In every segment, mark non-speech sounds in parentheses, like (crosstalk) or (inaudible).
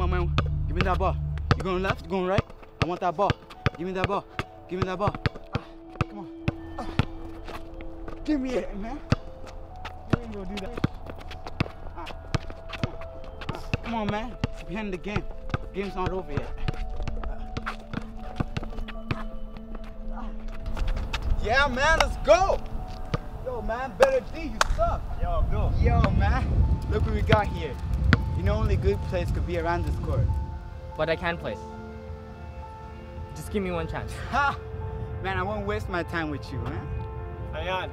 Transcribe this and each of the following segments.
on, man. Give me that ball. You going left? You going right? I want that ball. Give me that ball. Give me that ball. Ah, come on. Ah. Give me it, man. You ain't gonna do that. Ah, come on. Come on, man. It's behind the game. Game's not over yet. Ah. Yeah, man, let's go. Yo, man, better D, you suck. Yo, go. Yo, man, look what we got here. You know, only good place could be around this court. But I can place. Just give me one chance. (laughs) Ha! Man, I won't waste my time with you, man. Hang on.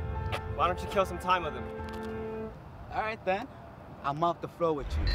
Why don't you kill some time with him? All right, then. I'm off the floor with you.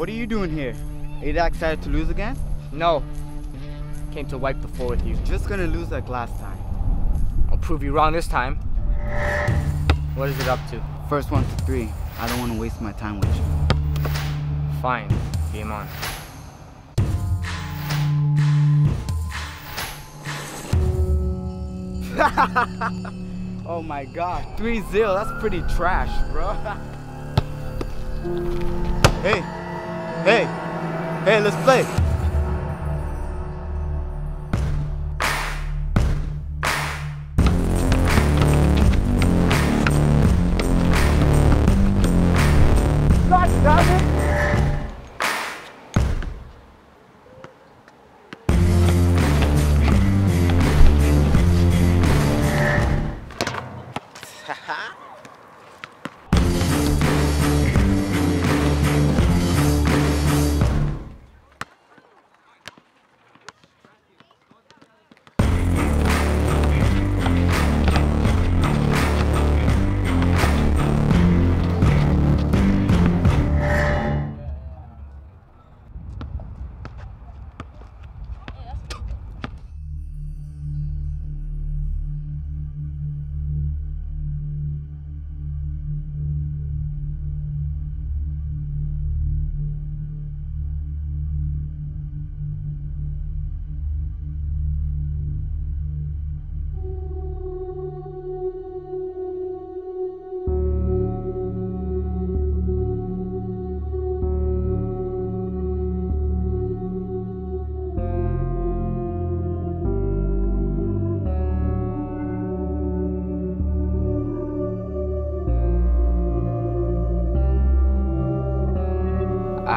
What are you doing here? Are you that excited to lose again? No. Came to wipe the floor with you. Just gonna lose like last time. I'll prove you wrong this time. What is it up to? First one to three. I don't want to waste my time with you. Fine. Game on. (laughs) oh my god, 3-0, that's pretty trash, bro. (laughs) hey, hey, hey, let's play. God damn it!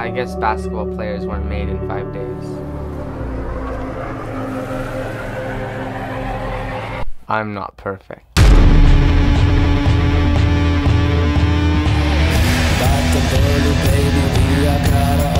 Guess basketball players weren't made in five days. I'm not perfect. Baby,